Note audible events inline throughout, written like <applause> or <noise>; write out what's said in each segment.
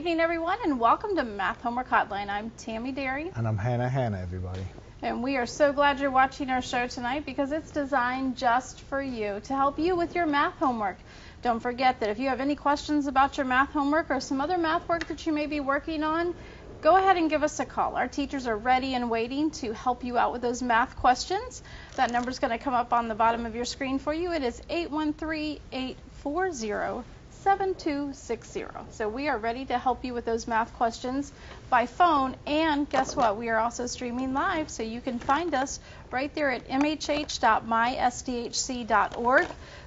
Good evening, everyone, and welcome to Math Homework Hotline. I'm Tammy Derry. And I'm Hannah Hannah, everybody. And we are so glad you're watching our show tonight because it's designed just for you to help you with your math homework. Don't forget that if you have any questions about your math homework or some other math work that you may be working on, go ahead and give us a call. Our teachers are ready and waiting to help you out with those math questions. That number is going to come up on the bottom of your screen for you. It is 813 840 7260. So we are ready to help you with those math questions by phone. And guess what? We are also streaming live, so you can find us right there at mhh.mysdhc.org.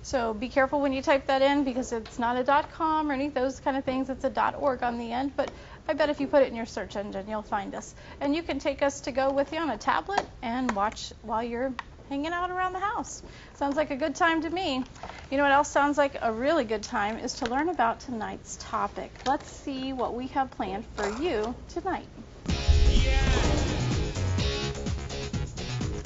So be careful when you type that in because it's not a .com or any of those kind of things. It's a .org on the end, but I bet if you put it in your search engine, you'll find us. And you can take us to go with you on a tablet and watch while you're hanging out around the house. Sounds like a good time to me. You know what else sounds like a really good time is to learn about tonight's topic. Let's see what we have planned for you tonight.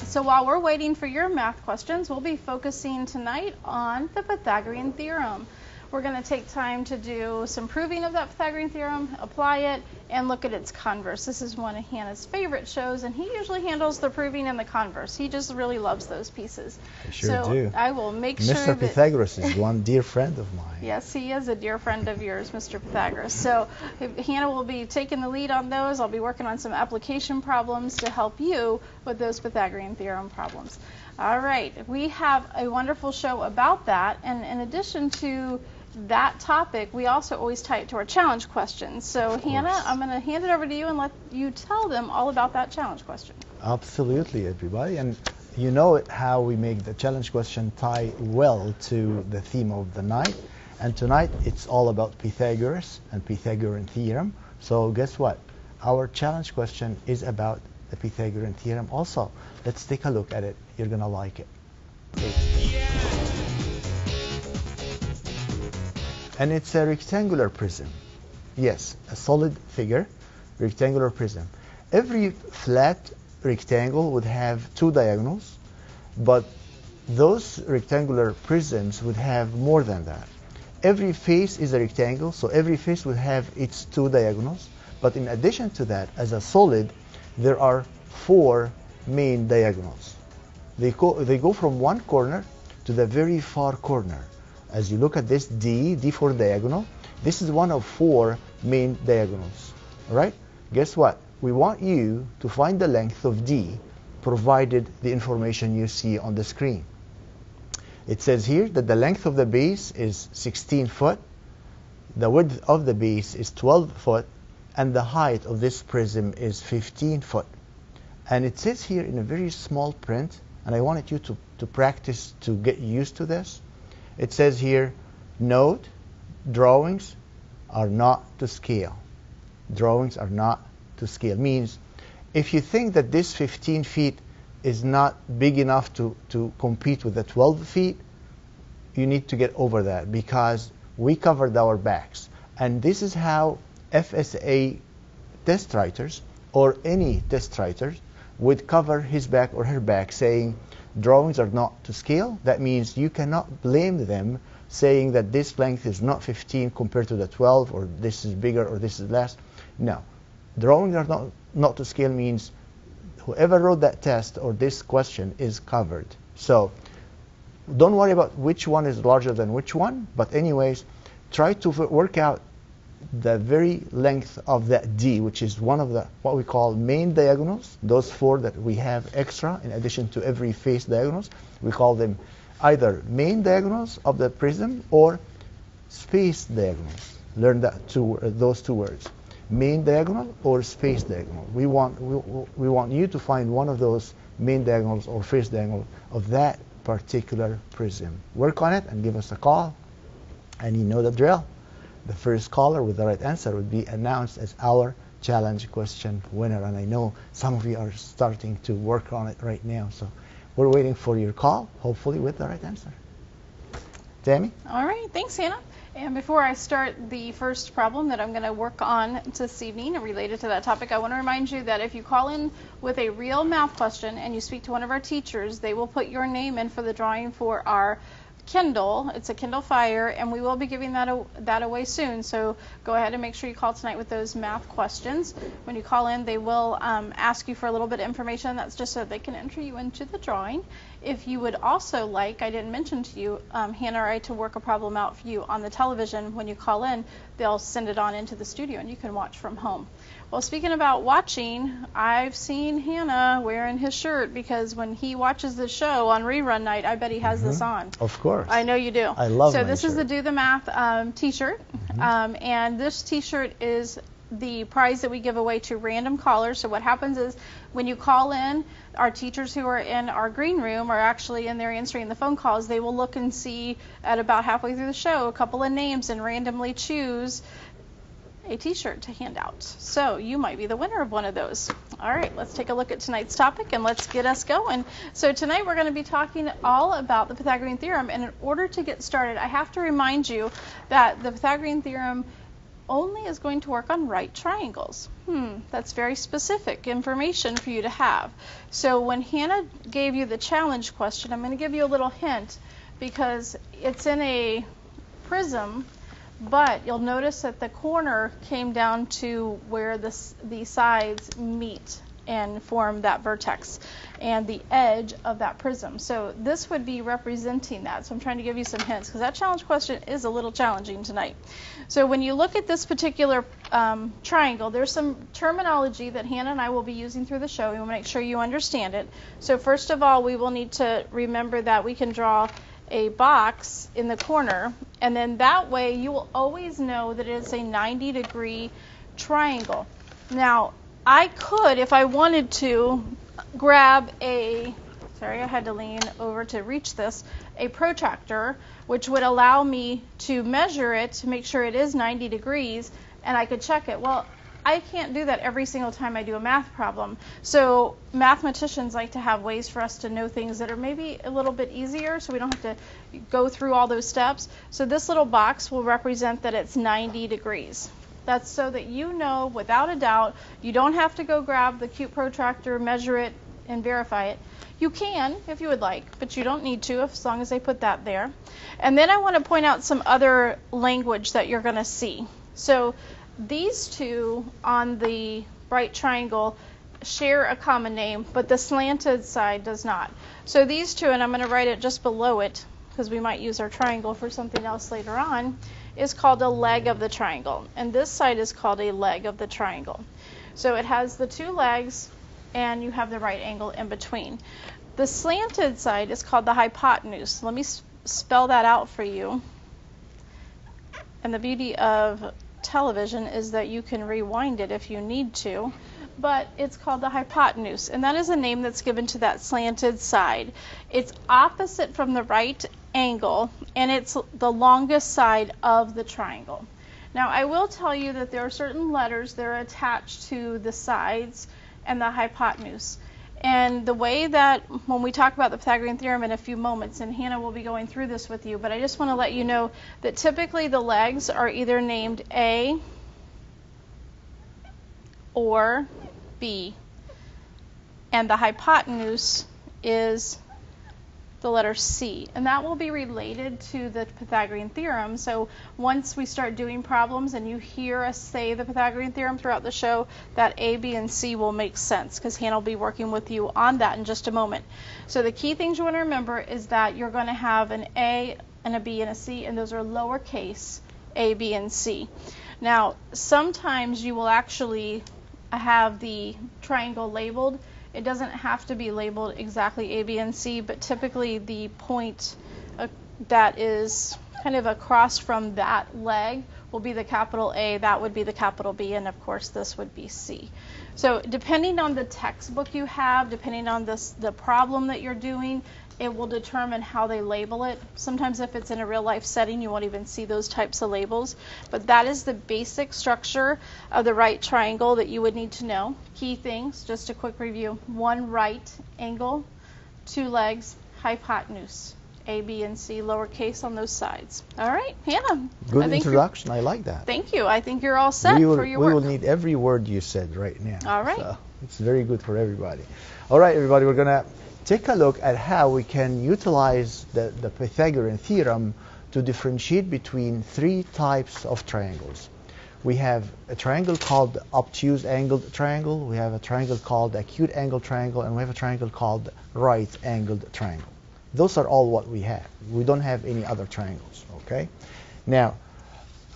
So while we're waiting for your math questions, we'll be focusing tonight on the Pythagorean theorem. We're going to take time to do some proving of that Pythagorean theorem, apply it, and look at its converse. This is one of Hannah's favorite shows, and he usually handles the proving and the converse. He just really loves those pieces. I sure so do. I will make Mr. sure that Pythagoras is <laughs> one dear friend of mine. Yes, he is a dear friend of yours, Mr. Pythagoras. So Hannah will be taking the lead on those. I'll be working on some application problems to help you with those Pythagorean theorem problems. All right, we have a wonderful show about that, and in addition to that topic, we also always tie it to our challenge questions. So, Hannah, I'm going to hand it over to you and let you tell them all about that challenge question. Absolutely, everybody. And you know how we make the challenge question tie well to the theme of the night. And tonight it's all about Pythagoras and Pythagorean theorem. So guess what? Our challenge question is about the Pythagorean theorem also. Let's take a look at it. You're going to like it. Okay. And it's a rectangular prism. Yes, a solid figure, rectangular prism. Every flat rectangle would have two diagonals, but those rectangular prisms would have more than that. Every face is a rectangle, so every face would have its two diagonals. But in addition to that, as a solid, there are four main diagonals. They go, they go from one corner to the very far corner as you look at this D, D4 diagonal, this is one of four main diagonals. All right? Guess what? We want you to find the length of D provided the information you see on the screen. It says here that the length of the base is 16 foot, the width of the base is 12 foot, and the height of this prism is 15 foot. And it says here in a very small print, and I wanted you to, to practice to get used to this. It says here, note, drawings are not to scale. Drawings are not to scale. Means if you think that this 15 feet is not big enough to, to compete with the 12 feet, you need to get over that because we covered our backs. And this is how FSA test writers or any test writer would cover his back or her back saying drawings are not to scale. That means you cannot blame them saying that this length is not 15 compared to the 12 or this is bigger or this is less. No. Drawings are not, not to scale means whoever wrote that test or this question is covered. So don't worry about which one is larger than which one, but anyways, try to work out the very length of that D, which is one of the what we call main diagonals, those four that we have extra in addition to every face diagonals, we call them either main diagonals of the prism or space diagonals. Learn that two, uh, those two words, main diagonal or space diagonal. We want we, we want you to find one of those main diagonals or face diagonal of that particular prism. Work on it and give us a call, and you know the drill the first caller with the right answer would be announced as our challenge question winner. And I know some of you are starting to work on it right now. So we're waiting for your call, hopefully with the right answer. Tammy? All right. Thanks, Hannah. And before I start the first problem that I'm going to work on this evening related to that topic, I want to remind you that if you call in with a real math question and you speak to one of our teachers, they will put your name in for the drawing for our Kindle. It's a Kindle Fire, and we will be giving that a, that away soon. So go ahead and make sure you call tonight with those math questions. When you call in, they will um, ask you for a little bit of information. That's just so they can enter you into the drawing. If you would also like, I didn't mention to you, um, Hannah or I to work a problem out for you on the television. When you call in, they'll send it on into the studio, and you can watch from home. Well, speaking about watching, I've seen Hannah wearing his shirt because when he watches the show on rerun night, I bet he has Mm-hmm. this on. Of course. I know you do. I love it. So this is the. Do the Math um, T-shirt, Mm-hmm. um, and this T-shirt is the prize that we give away to random callers. So what happens is when you call in, our teachers who are in our green room are actually in there answering the phone calls. They will look and see at about halfway through the show a couple of names and randomly choose a t-shirt to hand out. So you might be the winner of one of those. All right, let's take a look at tonight's topic and let's get us going. So tonight we're going to be talking all about the Pythagorean theorem and in order to get started, I have to remind you that the Pythagorean theorem only is going to work on right triangles. Hmm, that's very specific information for you to have. So when Hannah gave you the challenge question, I'm going to give you a little hint because it's in a prism but you'll notice that the corner came down to where the, the sides meet and form that vertex and the edge of that prism. So this would be representing that. So I'm trying to give you some hints because that challenge question is a little challenging tonight. So when you look at this particular um, triangle, there's some terminology that Hannah and I will be using through the show. We want to make sure you understand it. So first of all, we will need to remember that we can draw a box in the corner, and then that way you will always know that it is a 90 degree triangle. Now, I could, if I wanted to, grab a, sorry, I had to lean over to reach this, a protractor, which would allow me to measure it to make sure it is 90 degrees, and I could check it. Well, I can't do that every single time I do a math problem. So mathematicians like to have ways for us to know things that are maybe a little bit easier so we don't have to go through all those steps. So this little box will represent that it's 90 degrees. That's so that you know without a doubt, you don't have to go grab the cute protractor, measure it, and verify it. You can if you would like, but you don't need to as long as they put that there. And then I want to point out some other language that you're going to see. So these two on the right triangle share a common name, but the slanted side does not. So these two, and I'm going to write it just below it because we might use our triangle for something else later on, is called a leg of the triangle. And this side is called a leg of the triangle. So it has the two legs and you have the right angle in between. The slanted side is called the hypotenuse. Let me spell that out for you. And the beauty of television is that you can rewind it if you need to. But it's called the hypotenuse, and that is a name that's given to that slanted side. It's opposite from the right angle, and it's the longest side of the triangle. Now, I will tell you that there are certain letters that are attached to the sides and the hypotenuse. And the way that, when we talk about the Pythagorean theorem in a few moments, and Hannah will be going through this with you, but I just want to let you know that typically the legs are either named A or B, and the hypotenuse is the letter C, and that will be related to the Pythagorean theorem. So once we start doing problems and you hear us say the Pythagorean theorem throughout the show, that A, B, and C will make sense because Hannah will be working with you on that in just a moment. So the key things you want to remember is that you're going to have an A and a B and a C, and those are lowercase a, B, and C. Now, sometimes you will actually have the triangle labeled. It doesn't have to be labeled exactly A, B, and C, but typically the point uh, that is kind of across from that leg will be the capital A, that would be the capital B, and of course this would be C. So depending on the textbook you have, depending on this, the problem that you're doing, it will determine how they label it. Sometimes if it's in a real life setting, you won't even see those types of labels. But that is the basic structure of the right triangle that you would need to know. Key things, just a quick review. One right angle, two legs, hypotenuse. A, B, and C, lowercase on those sides. All right, Hannah. Good I introduction. I like that. Thank you. I think you're all set we will, for your we work. will need every word you said right now. All right. So it's very good for everybody. All right, everybody, we're going to take a look at how we can utilize the, the Pythagorean theorem to differentiate between three types of triangles. We have a triangle called obtuse angled triangle, we have a triangle called acute angle triangle, and we have a triangle called right angled triangle. Those are all what we have. We don't have any other triangles, okay? Now,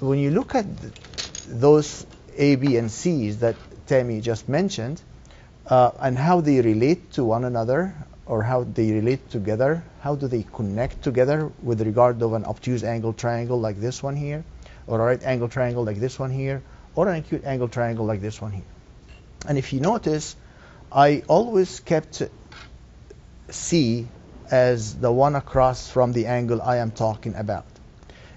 when you look at those A, B, and C's that Tammy just mentioned, uh, and how they relate to one another, or how they relate together, how do they connect together with regard of an obtuse angle triangle like this one here, or a right angle triangle like this one here, or an acute angle triangle like this one here. And if you notice, I always kept C as the one across from the angle I am talking about.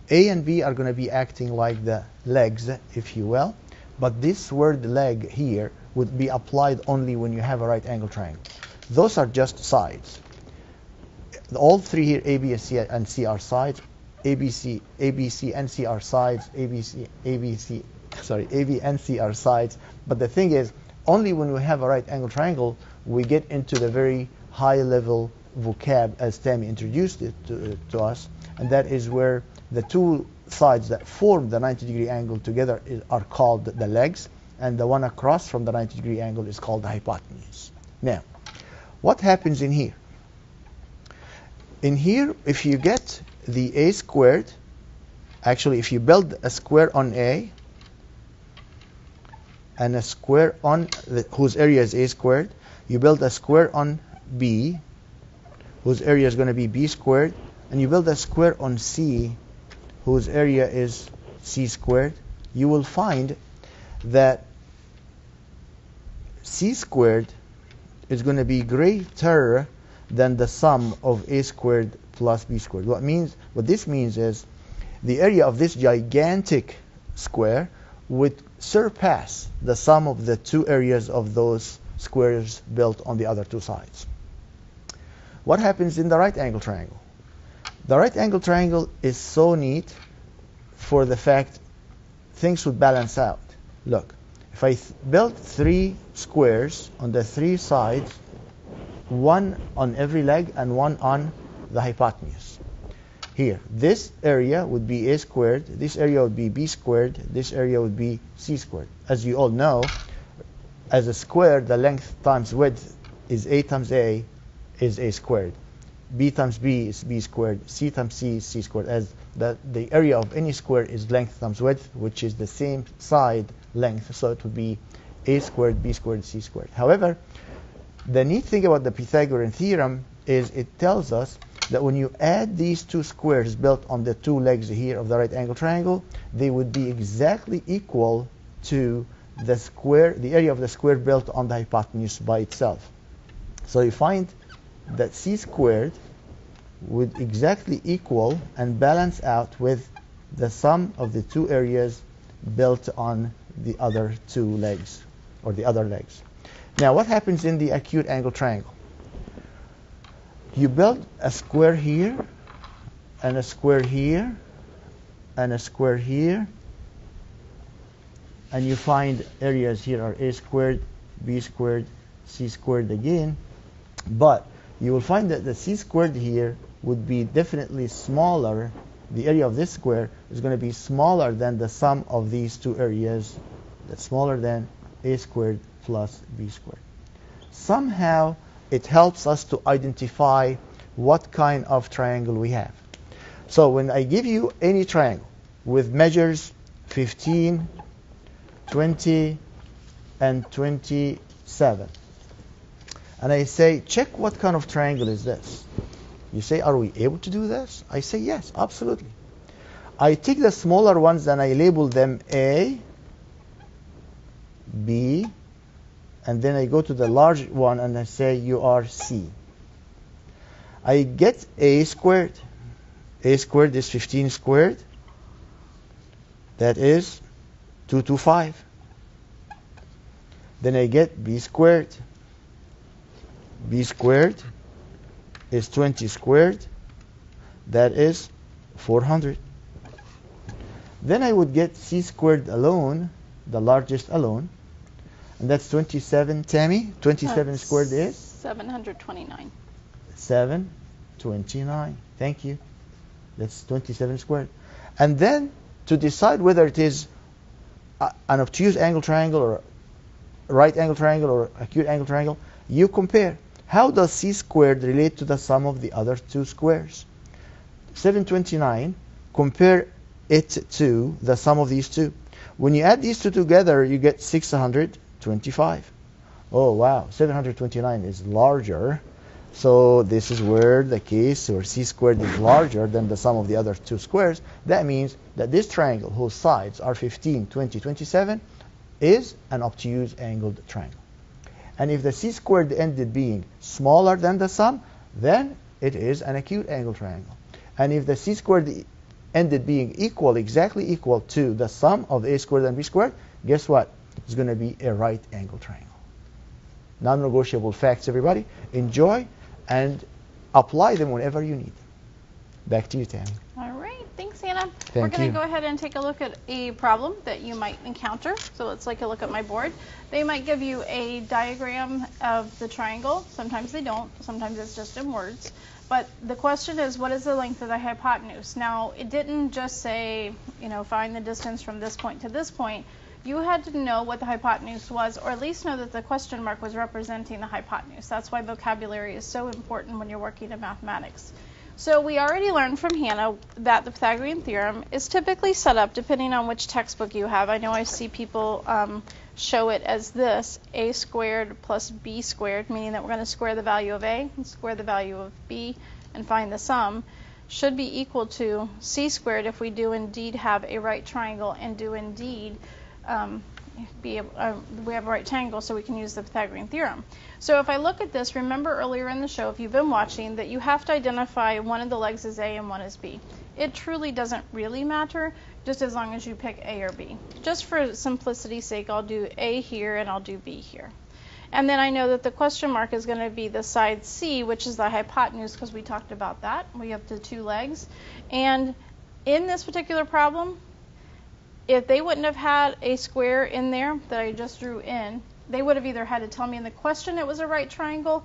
A and B are going to be acting like the legs, if you will, but this word leg here would be applied only when you have a right angle triangle. Those are just sides. All three here, A, B, and C, and C are sides. ABC, ABC, and C are sides. ABC, sorry, AB and C are sides. But the thing is, only when we have a right angle triangle, we get into the very high level vocab as Tammy introduced it to, uh, to us, and that is where the two sides that form the 90 degree angle together is, are called the legs, and the one across from the 90 degree angle is called the hypotenuse. Now, what happens in here? In here, if you get the a squared, actually if you build a square on A and a square on the, whose area is A squared, you build a square on B whose area is going to be B squared, and you build a square on C whose area is C squared, you will find that C squared is going to be greater than the sum of A squared plus b squared. What means what this means is the area of this gigantic square would surpass the sum of the two areas of those squares built on the other two sides. What happens in the right angle triangle? The right angle triangle is so neat for the fact things would balance out. Look, if I build three squares on the three sides, one on every leg and one on the hypotenuse. Here, this area would be a squared, this area would be b squared, this area would be c squared. As you all know, as a square, the length times width is a times a is a squared. B times b is b squared, c times c is c squared. As the, the area of any square is length times width, which is the same side length, so it would be a squared, b squared, c squared. However, the neat thing about the Pythagorean theorem is it tells us that when you add these two squares built on the two legs here of the right angle triangle, they would be exactly equal to the square, the area of the square built on the hypotenuse by itself. So you find that c squared would exactly equal and balance out with the sum of the two areas built on the other two legs or the other legs. Now what happens in the acute angle triangle? you build a square here and a square here and a square here and you find areas here are a squared b squared c squared again but you will find that the c squared here would be definitely smaller. The area of this square is going to be smaller than the sum of these two areas. That's smaller than a squared plus b squared. Somehow it helps us to identify what kind of triangle we have. So when I give you any triangle with measures 15, 20, and 27, and I say, check what kind of triangle is this. You say, are we able to do this? I say, yes, absolutely. I take the smaller ones and I label them A, B, and then I go to the large one and I say you are C. I get A squared. A squared is 15 squared. That is 225. Then I get B squared. B squared is 20 squared. That is 400. Then I would get C squared alone, the largest alone. And that's 27, Tammy? 27 That's squared is? 729. 729. Thank you. That's 27 squared. And then to decide whether it is a, an obtuse angle triangle or a right angle triangle or acute angle triangle, you compare. How does c squared relate to the sum of the other two squares? 729, compare it to the sum of these two. When you add these two together, you get 625. Oh, wow, 729 is larger. So this is where the case where c squared is larger than the sum of the other two squares. That means that this triangle whose sides are 15, 20, 27 is an obtuse angled triangle. And if the c squared ended being smaller than the sum, then it is an acute angle triangle. And if the c squared ended being equal, exactly equal to the sum of a squared and b squared, guess what? It's going to be a right angle triangle. Non-negotiable facts, everybody. Enjoy and apply them whenever you need. them. Back to you, Tammy. All right, Hannah. Thank We're going to go ahead and take a look at a problem that you might encounter. So let's take a look at my board. They might give you a diagram of the triangle. Sometimes they don't. Sometimes it's just in words. But the question is, what is the length of the hypotenuse? Now, it didn't just say, you know, find the distance from this point to this point. You had to know what the hypotenuse was, or at least know that the question mark was representing the hypotenuse. That's why vocabulary is so important when you're working in mathematics. So we already learned from Hannah that the Pythagorean theorem is typically set up depending on which textbook you have. I know I see people um, show it as this, a squared plus b squared, meaning that we're going to square the value of a and square the value of b and find the sum, should be equal to c squared if we do indeed have a right triangle and do indeed um, be uh, we have a right triangle, so we can use the Pythagorean theorem. So if I look at this, remember earlier in the show, if you've been watching, that you have to identify one of the legs as A and one as B. It truly doesn't really matter, just as long as you pick A or B. Just for simplicity's sake, I'll do A here and I'll do B here. And then I know that the question mark is going to be the side C, which is the hypotenuse, because we talked about that. We have the two legs. And in this particular problem, if they wouldn't have had a square in there that I just drew in, they would have either had to tell me in the question it was a right triangle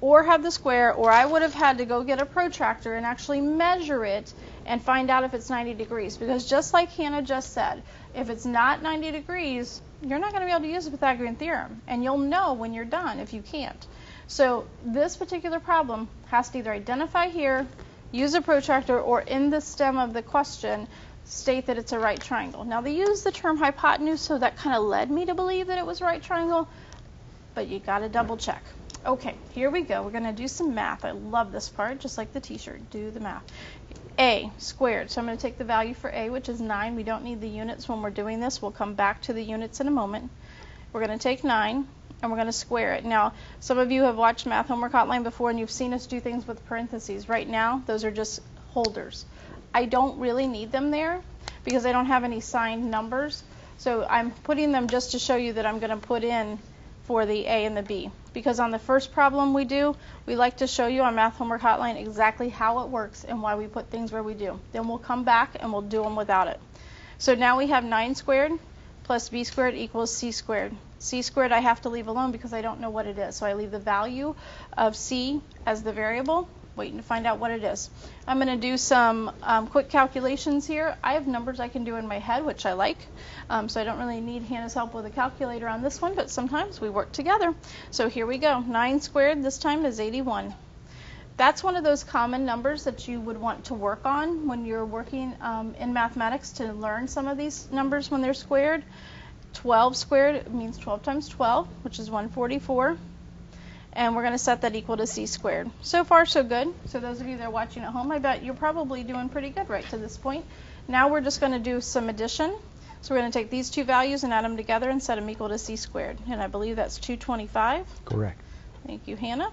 or have the square, or I would have had to go get a protractor and actually measure it and find out if it's 90 degrees. Because just like Hannah just said, if it's not 90 degrees, you're not going to be able to use the Pythagorean theorem, and you'll know when you're done if you can't. So this particular problem has to either identify here, use a protractor, or in the stem of the question, state that it's a right triangle. Now they use the term hypotenuse, so that kind of led me to believe that it was a right triangle, but you got to double check. Okay, here we go. We're going to do some math. I love this part, just like the t-shirt. Do the math. A squared. So I'm to take the value for A, which is 9. We don't need the units when we're doing this. We'll come back to the units in a moment. We're going to take 9 and we're going to square it. Now, some of you have watched Math Homework Hotline before and you've seen us do things with parentheses. Right now, those are just holders. I don't really need them there because I don't have any signed numbers. So I'm putting them just to show you that I'm going to put in for the A and the B. Because on the first problem we do, we like to show you on Math Homework Hotline exactly how it works and why we put things where we do. Then we'll come back and we'll do them without it. So now we have 9 squared plus b squared equals c squared. c squared I have to leave alone because I don't know what it is. So I leave the value of c as the variable waiting to find out what it is. I'm going to do some um, quick calculations here. I have numbers I can do in my head, which I like, um, so I don't really need Hannah's help with a calculator on this one, but sometimes we work together. So here we go. 9 squared this time is 81. That's one of those common numbers that you would want to work on when you're working um, in mathematics to learn some of these numbers when they're squared. 12 squared means 12 times 12, which is 144 and we're going to set that equal to c squared. So far, so good. So those of you that are watching at home, I bet you're probably doing pretty good right to this point. Now we're just going to do some addition. So we're going to take these two values and add them together and set them equal to c squared. And I believe that's 225. Correct. Thank you, Hannah.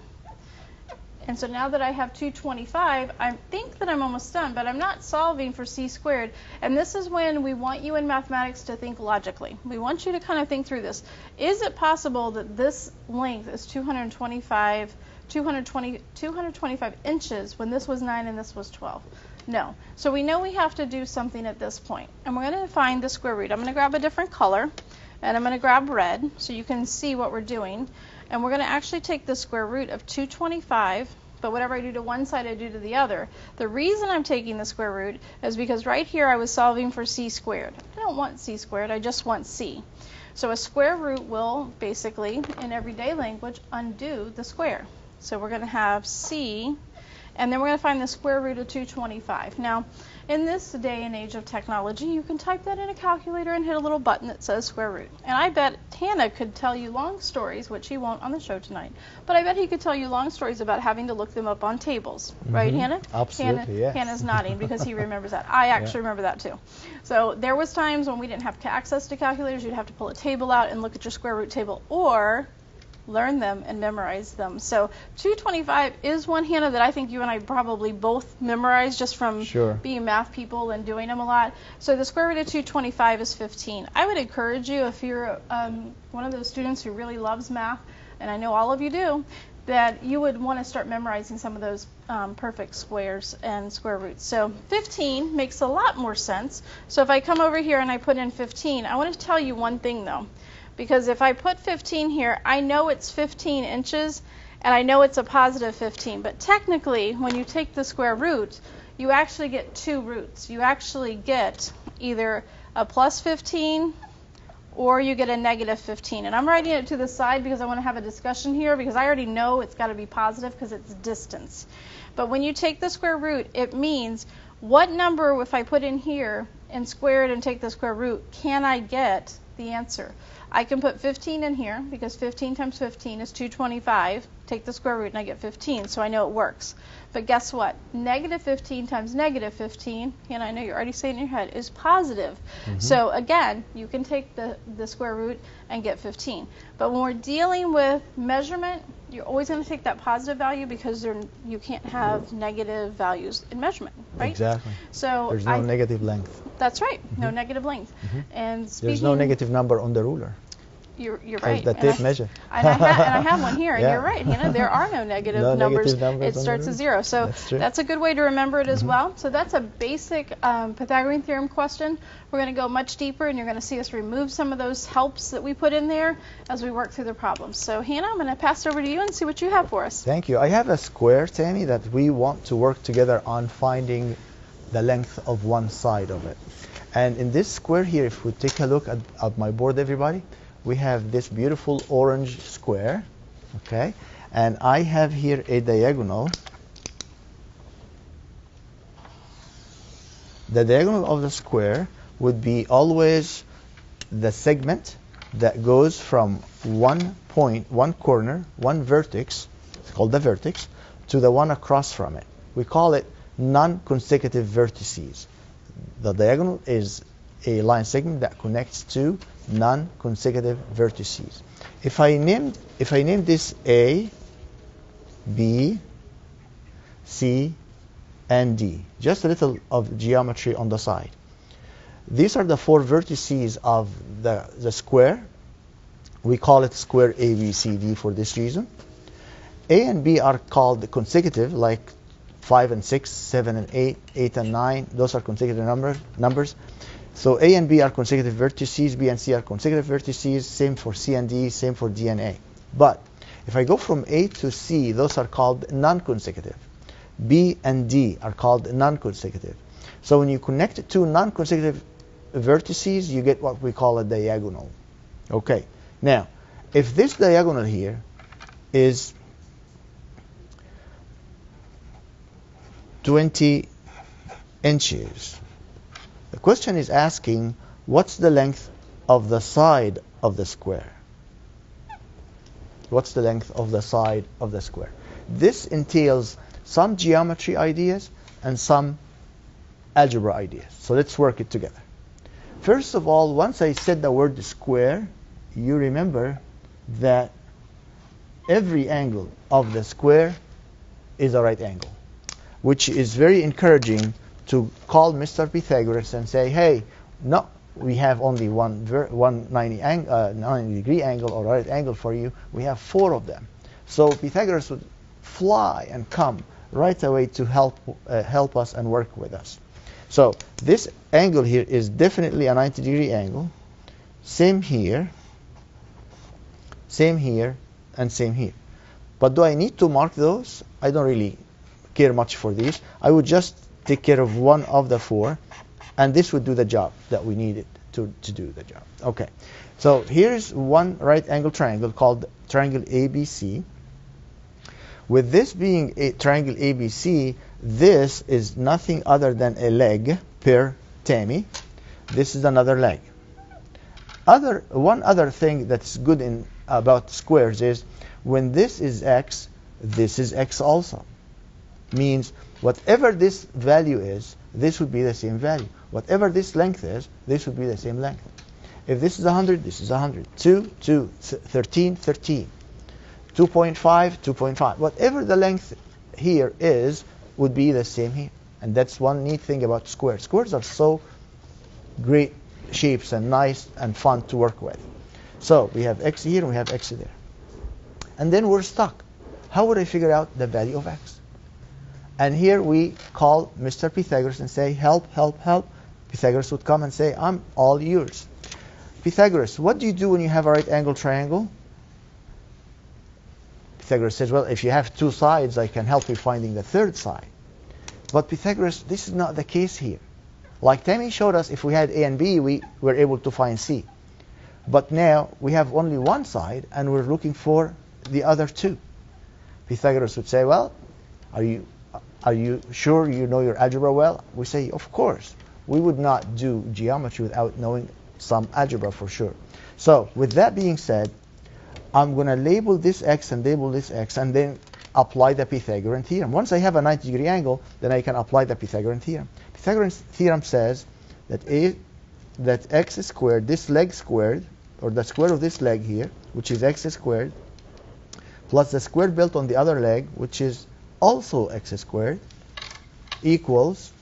And so now that I have 225, I think that I'm almost done, but I'm not solving for c squared. And this is when we want you in mathematics to think logically. We want you to kind of think through this. Is it possible that this length is 225, 220, 225 inches when this was 9 and this was 12? No. So we know we have to do something at this point. And we're going to find the square root. I'm going to grab a different color, and I'm going to grab red so you can see what we're doing. And we're going to actually take the square root of 225 but whatever I do to one side, I do to the other. The reason I'm taking the square root is because right here I was solving for c squared. I don't want c squared, I just want c. So a square root will basically, in everyday language, undo the square. So we're going to have c, and then we're going to find the square root of 225. Now, in this day and age of technology, you can type that in a calculator and hit a little button that says square root. And I bet Hannah could tell you long stories, which he won't on the show tonight, but I bet he could tell you long stories about having to look them up on tables. Mm-hmm. Right, Hannah? Absolutely, Hannah, yes. Hannah's nodding because he <laughs> remembers that. I actually yeah. remember that too. So there was times when we didn't have access to calculators, you'd have to pull a table out and look at your square root table, or learn them and memorize them. So 225 is one Hannah that I think you and I probably both memorize just from sure. being math people and doing them a lot. So the square root of 225 is 15. I would encourage you if you're um, one of those students who really loves math, and I know all of you do, that you would want to start memorizing some of those um, perfect squares and square roots. So 15 makes a lot more sense. So if I come over here and I put in 15, I want to tell you one thing though because if I put 15 here, I know it's 15 inches and I know it's a positive 15. But technically, when you take the square root, you actually get two roots. You actually get either a plus 15 or you get a negative 15. And I'm writing it to the side because I want to have a discussion here because I already know it's got to be positive because it's distance. But when you take the square root, it means what number, if I put in here and square it and take the square root, can I get the answer? I can put 15 in here because 15 times 15 is 225. Take the square root and I get 15, so I know it works. But guess what? Negative 15 times negative 15, and I know you're already saying in your head, is positive. Mm-hmm. So again, you can take the, the square root and get 15. But when we're dealing with measurement, you're always going to take that positive value because you can't have negative values in measurement, right? Exactly. So there's no I, negative length. That's right. Mm-hmm. No negative length. Mm-hmm. And there's no negative number on the ruler. You're, you're right. The tape measure. And I, ha- and I have one <laughs> here, and yeah. you're right, Hannah. There are no <laughs> negative no numbers. Negative numbers. It starts at zero. So that's, that's, a good way to remember it as mm-hmm. well. So that's a basic um, Pythagorean theorem question. We're going to go much deeper, and you're going to see us remove some of those helps that we put in there as we work through the problems. So Hannah, I'm going to pass it over to you and see what you have for us. Thank you. I have a square, Tammy, that we want to work together on finding the length of one side of it. And in this square here, if we take a look at, at my board, everybody, we have this beautiful orange square, okay? And I have here a diagonal. The diagonal of the square would be always the segment that goes from one point, one corner, one vertex, it's called the vertex, to the one across from it. We call it non-consecutive vertices. The diagonal is a line segment that connects to non-consecutive vertices. If I name if I name this A, B, C, and D, just a little of geometry on the side. These are the four vertices of the, the square. We call it square ABCD for this reason. A and B are called consecutive, like 5 and 6, 7 and 8, 8 and 9. Those are consecutive number, numbers. So A and B are consecutive vertices, B and C are consecutive vertices, same for C and D, same for D and A. But if I go from A to C, those are called non-consecutive. B and D are called non-consecutive. So when you connect two non-consecutive vertices, you get what we call a diagonal. Okay. Now, if this diagonal here is 20 inches, the question is asking what's the length of the side of the square? What's the length of the side of the square? This entails some geometry ideas and some algebra ideas. So let's work it together. First of all, once I said the word square, you remember that every angle of the square is a right angle, which is very encouraging to call Mr. Pythagoras and say, hey, no, we have only one, one 90, ang- uh, 90 degree angle or right angle for you. We have four of them. So Pythagoras would fly and come right away to help, uh, help us and work with us. So this angle here is definitely a 90 degree angle. Same here, same here, and same here. But do I need to mark those? I don't really care much for these. I would just take care of one of the four, and this would do the job that we needed to, to do the job. Okay, so here's one right angle triangle called triangle ABC. With this being a triangle ABC, this is nothing other than a leg per Tammy. This is another leg. Other one other thing that's good in about squares is when this is x, this is x also. Means whatever this value is, this would be the same value. Whatever this length is, this would be the same length. If this is 100, this is 100. 2, 2, 13, 13. 2.5, 2.5. Whatever the length here is, would be the same here. And that's one neat thing about squares. Squares are so great shapes and nice and fun to work with. So we have x here and we have x there. And then we're stuck. How would I figure out the value of x? And here we call Mr. Pythagoras and say, help, help, help. Pythagoras would come and say, I'm all yours. Pythagoras, what do you do when you have a right angle triangle? Pythagoras says, well, if you have two sides, I can help you finding the third side. But Pythagoras, this is not the case here. Like Tammy showed us, if we had A and B, we were able to find C. But now we have only one side, and we're looking for the other two. Pythagoras would say, well, are you, are you sure you know your algebra well? We say, of course. We would not do geometry without knowing some algebra for sure. So with that being said, I'm going to label this x and label this x and then apply the Pythagorean theorem. Once I have a 90 degree angle, then I can apply the Pythagorean theorem. Pythagorean theorem says that a that x squared, this leg squared, or the square of this leg here, which is x squared, plus the square built on the other leg, which is also x squared, equals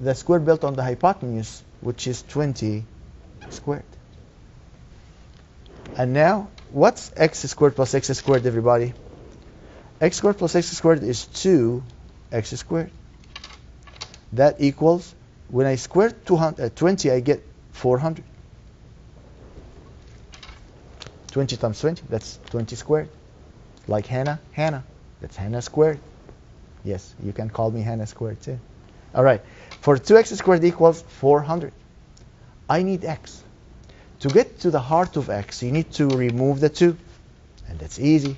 the square built on the hypotenuse, which is 20 squared. And now, what's x squared plus x squared, everybody? x squared plus x squared is 2x squared. That equals, when I square uh, 20, I get 400. 20 times 20, that's 20 squared. Like Hannah, Hannah, that's Hannah squared. Yes, you can call me Hannah squared too. All right, for 2x squared equals 400. I need x. To get to the heart of x, you need to remove the 2. And that's easy.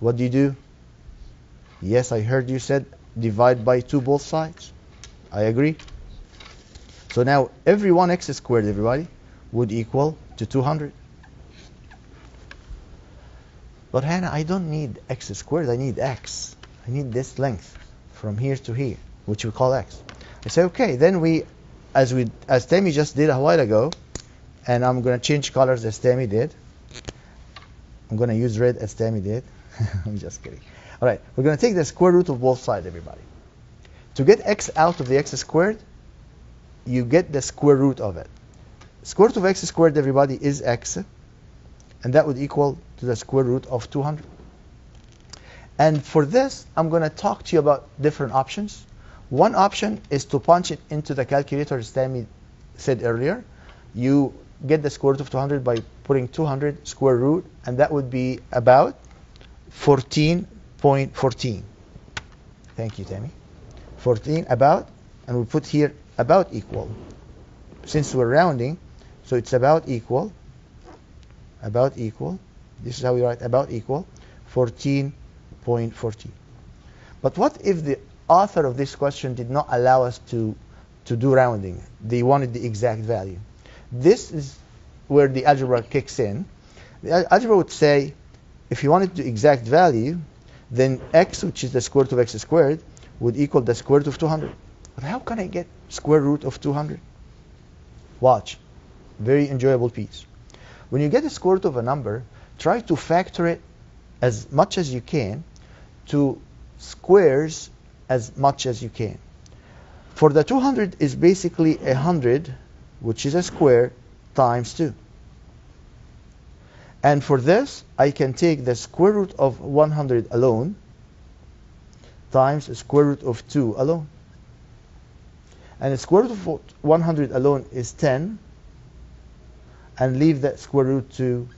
What do you do? Yes, I heard you said divide by 2 both sides. I agree. So now every 1x squared, everybody, would equal to 200. But Hannah, I don't need x squared, I need x. I need this length from here to here, which we call x. I say, okay, then we, as we, as Tammy just did a while ago, and I'm going to change colors as Tammy did. I'm going to use red as Tammy did. <laughs> I'm just kidding. All right, we're going to take the square root of both sides, everybody. To get x out of the x squared, you get the square root of it. Square root of x squared, everybody, is x, and that would equal to the square root of 200. And for this, I'm going to talk to you about different options. One option is to punch it into the calculator, as Tammy said earlier. You get the square root of 200 by putting 200 square root, and that would be about 14.14. Thank you, Tammy. 14 about, and we put here about equal. Since we're rounding, so it's about equal, about equal. This is how we write about equal, 14.14. But what if the author of this question did not allow us to, to do rounding? They wanted the exact value. This is where the algebra kicks in. The algebra would say, if you wanted the exact value, then x, which is the square root of x squared, would equal the square root of 200. But how can I get square root of 200? Watch. Very enjoyable piece. When you get the square root of a number, try to factor it as much as you can to squares as much as you can. For the 200 is basically 100, which is a square, times 2. And for this, I can take the square root of 100 alone times the square root of 2 alone. And the square root of 100 alone is 10 and leave that square root 2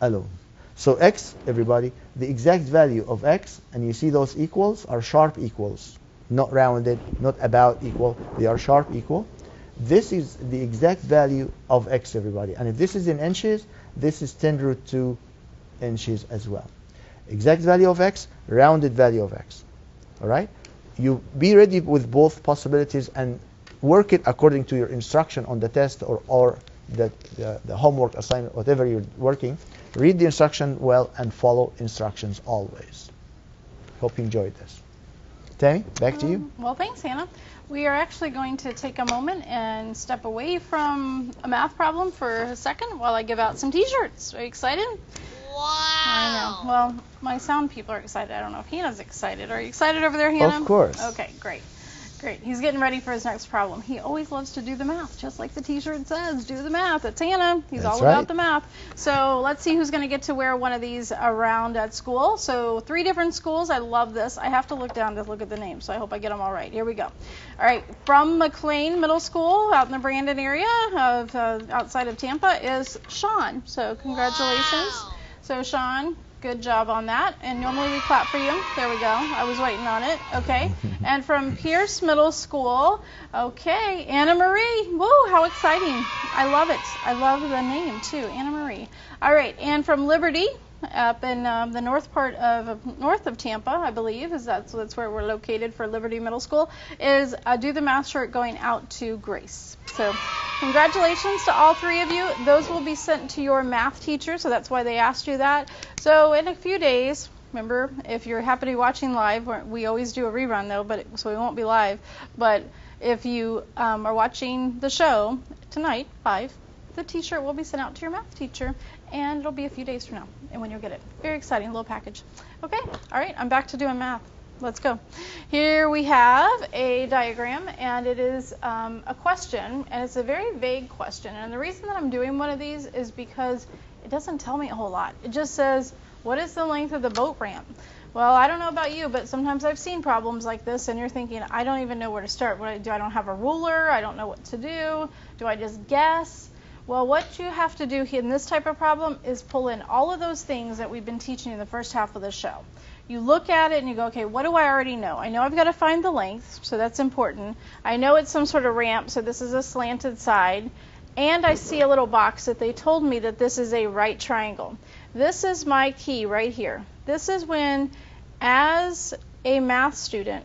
alone. So x, everybody, the exact value of x, and you see those equals are sharp equals, not rounded, not about equal. They are sharp equal. This is the exact value of x, everybody. And if this is in inches, this is 10 root 2 inches as well. Exact value of x, rounded value of x. All right? You be ready with both possibilities and work it according to your instruction on the test or, or the, the, the homework assignment, whatever you're working. Read the instruction well and follow instructions always. Hope you enjoyed this. Tammy, back to you. Um, well, thanks, Hannah. We are actually going to take a moment and step away from a math problem for a second while I give out some t-shirts. Are you excited? Wow. I know. Well, my sound people are excited. I don't know if Hannah's excited. Are you excited over there, Hannah? Of course. Okay, great. Great. He's getting ready for his next problem. He always loves to do the math, just like the t-shirt says. Do the math. That's Hannah. He's That's all right. about the math. So let's see who's going to get to wear one of these around at school. So three different schools. I love this. I have to look down to look at the names, so I hope I get them all right. Here we go. All right. From McLane Middle School out in the Brandon area of uh, outside of Tampa is Sean. So congratulations. Wow. So Sean, good job on that. And normally we clap for you. There we go. I was waiting on it. Okay. <laughs> and from Pierce Middle School, okay, Anna Marie. Woo, how exciting. I love it. I love the name too, Anna Marie. All right. And from Liberty, up in um, the north part of north of Tampa, I believe, is that's that's where we're located for Liberty Middle School. Is uh, do the math shirt going out to Grace. So, congratulations to all three of you. Those will be sent to your math teacher, so that's why they asked you that. So, in a few days, remember, if you're happy to be watching live, we're- always do a rerun though, but so we won't be live. But if you um, are watching the show tonight, live, the T-shirt will be sent out to your math teacher, and it'll be a few days from now, and when you'll get it. Very exciting little package. Okay, all right, I'm back to doing math. Let's go. Here we have a diagram, and it is um, a question, and it's a very vague question. And the reason that I'm doing one of these is because it doesn't tell me a whole lot. It just says, what is the length of the boat ramp? Well, I don't know about you, but sometimes I've seen problems like this, and you're thinking, I don't even know where to start. What do I don't have a ruler? I don't know what to do. Do I just guess? Well, what you have to do in this type of problem is pull in all of those things that we've been teaching in the first half of the show. You look at it and you go, okay, what do I already know? I know I've got to find the length, so that's important. I know it's some sort of ramp, so this is a slanted side. And I see a little box that they told me that this is a right triangle. This is my key right here. This is when, as a math student,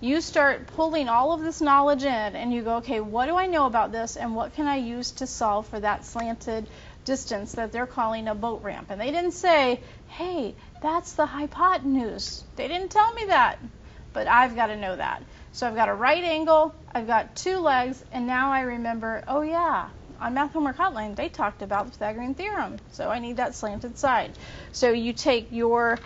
you start pulling all of this knowledge in and you go, okay, what do I know about this and what can I use to solve for that slanted distance that they're calling a boat ramp? And they didn't say, hey, that's the hypotenuse. They didn't tell me that, but I've got to know that. So I've got a right angle, I've got two legs, and now I remember, oh yeah, on Math Homework Hotline, they talked about the Pythagorean theorem. So I need that slanted side. So you take your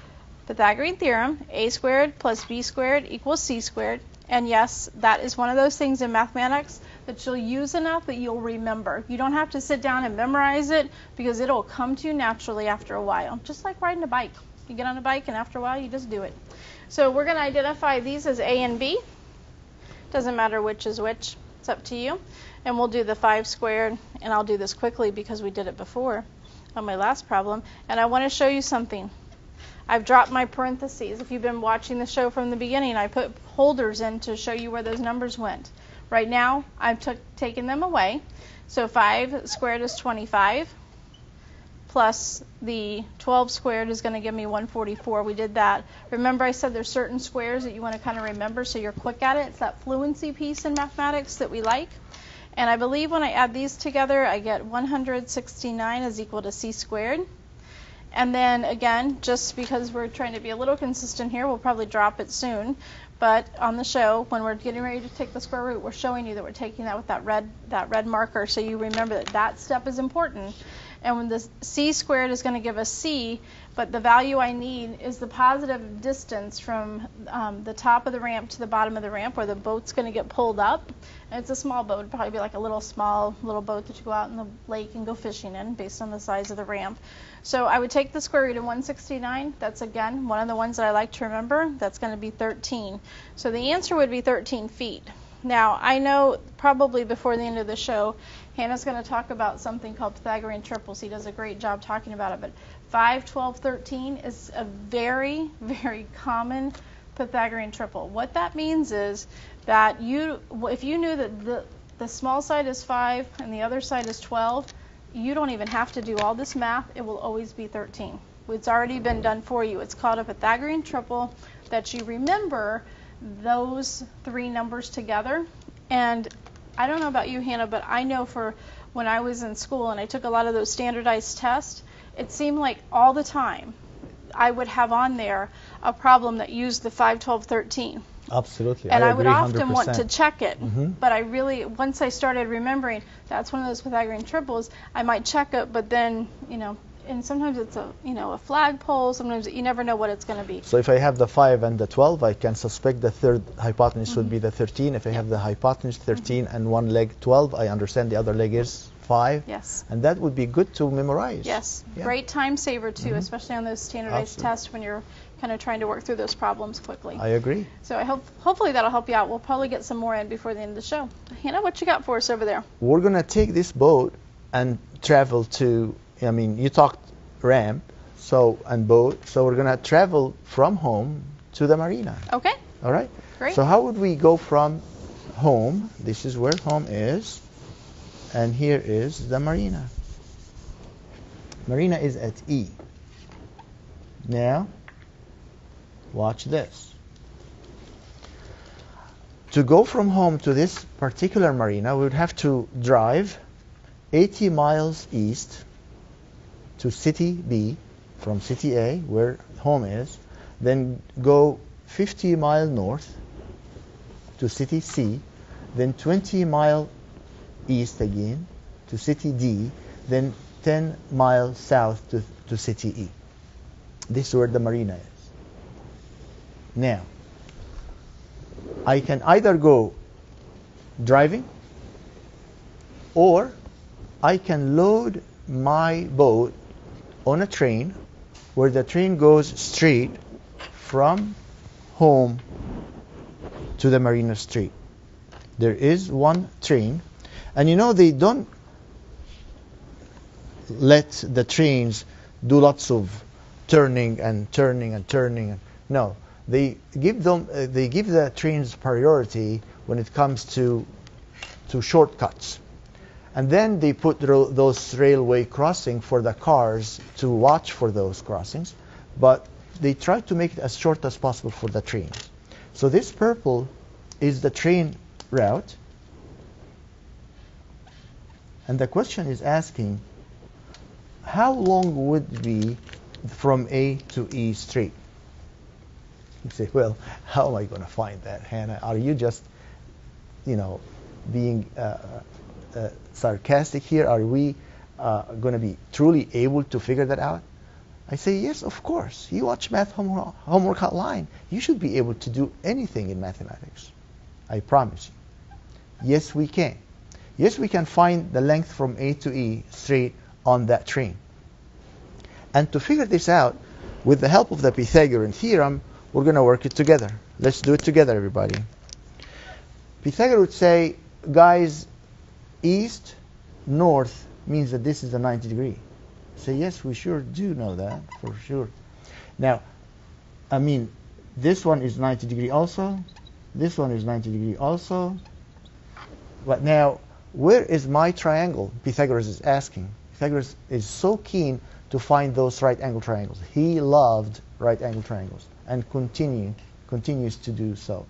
Pythagorean theorem, a squared plus b squared equals c squared. And yes, that is one of those things in mathematics that you'll use enough that you'll remember. You don't have to sit down and memorize it because it'll come to you naturally after a while, just like riding a bike. You get on a bike and after a while you just do it. So we're going to identify these as A and B. Doesn't matter which is which. It's up to you. And we'll do the 5 squared, and I'll do this quickly because we did it before on my last problem. And I want to show you something. I've dropped my parentheses. If you've been watching the show from the beginning, I put holders in to show you where those numbers went. Right now, I've took, taken them away. So 5 squared is 25, plus the 12 squared is going to give me 144. We did that. Remember I said there's certain squares that you want to kind of remember so you're quick at it. It's that fluency piece in mathematics that we like. And I believe when I add these together, I get 169 is equal to c squared. And then again, just because we're trying to be a little consistent here, we'll probably drop it soon. But on the show, when we're getting ready to take the square root, we're showing you that we're taking that with that red that red marker, so you remember that that step is important. And when the c squared is going to give us c, but the value I need is the positive distance from um, the top of the ramp to the bottom of the ramp, where the boat's going to get pulled up. And it's a small boat, probably be like a little small little boat that you go out in the lake and go fishing in, based on the size of the ramp. So I would take the square root of 169. That's again one of the ones that I like to remember. That's going to be 13. So the answer would be 13 feet. Now, I know probably before the end of the show, Hannah's going to talk about something called Pythagorean triples. He does a great job talking about it, but 5, 12, 13 is a very, <laughs> very common Pythagorean triple. What that means is that you, if you knew that the, the small side is 5 and the other side is 12, you don't even have to do all this math. It will always be 13. It's already been done for you. It's called a Pythagorean triple that you remember those three numbers together. And I don't know about you, Hannah, but I know for when I was in school and I took a lot of those standardized tests, it seemed like all the time I would have on there a problem that used the 5, 12, 13. Absolutely. And I, I, would agree often 100%. want to check it. Mhm. But I really, once I started remembering that's one of those Pythagorean triples, I might check it, but then, you know, and sometimes it's a, you know, a flagpole, sometimes you never know what it's going to be. So if I have the 5 and the 12, I can suspect the third hypotenuse would Mhm. be the 13. If I have the hypotenuse 13 and one leg 12, I understand the other leg is 5. Yes. And that would be good to memorize. Yes. Yeah. Great time saver, too, Mhm. especially on those standardized Absolutely. tests when you're kind of trying to work through those problems quickly. I agree. So I hope, hopefully that'll help you out. We'll probably get some more in before the end of the show. Hannah, what you got for us over there? We're going to take this boat and travel to, I mean, you talked ram, so, and boat, so we're going to travel from home to the marina. Okay. All right? Great. So how would we go from home? This is where home is, and here is the marina. Marina is at E. Now, watch this. To go from home to this particular marina, we would have to drive 80 miles east to city B from city A, where home is, then go 50 mile north to city C, then 20 mile east again to city D, then 10 miles south to, to city E. This is where the marina is. Now, I can either go driving or I can load my boat on a train where the train goes straight from home to the Marina Street. There is one train, and you know they don't let the trains do lots of turning and turning and turning. No, they give them uh, they give the trains priority when it comes to to shortcuts. And then they put those railway crossing for the cars to watch for those crossings, but they try to make it as short as possible for the trains. So this purple is the train route. And the question is asking, how long would be from A to E straight? You say, well, how am I going to find that, Hannah? Are you just, you know, being uh, uh, sarcastic here? Are we uh, going to be truly able to figure that out? I say, yes, of course. You watch Math Homework, homework Online. You should be able to do anything in mathematics. I promise you. Yes, we can. Yes, we can find the length from A to E straight on that train. And to figure this out, with the help of the Pythagorean theorem, we're going to work it together. Let's do it together, everybody. Pythagoras would say, guys, east, north means that this is a 90 degree. Say, yes, we sure do know that, for sure. Now, I mean, this one is 90 degree also. This one is 90 degree also. But now, where is my triangle? Pythagoras is asking. Pythagoras is so keen to find those right angle triangles. He loved right angle triangles and continue continues to do so.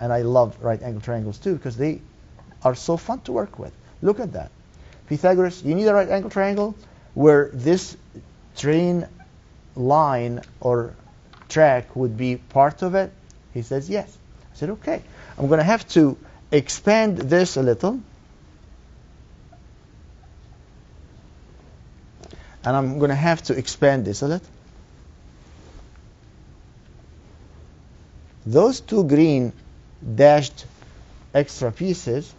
And I love right angle triangles too because they are so fun to work with. Look at that. Pythagoras, you need a right angle triangle where this train line or track would be part of it. He says yes. I said okay. I'm going to have to expand this a little. And I'm going to have to expand this a little. Those two green dashed extra pieces